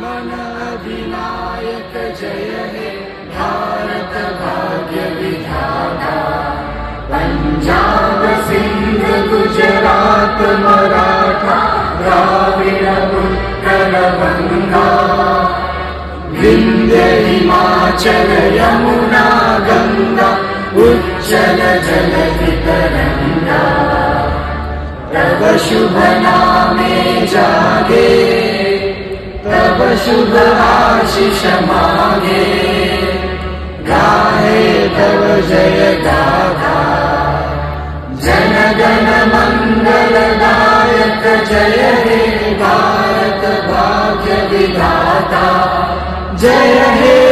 मन अधिनायक जय भारत भाग्य विधाता पञ्जाब सिन्ध गुजरात मराठा द्राविड उत्कल गङ्गा विन्ध्य हिमाचल यमुना गङ्गा उच्चल जलधि तरङ्गा तव शुभ नामे जागे मागे गाहे तव जय गाथा जन गण मङ्गलदायक जय हे जय हे जय हे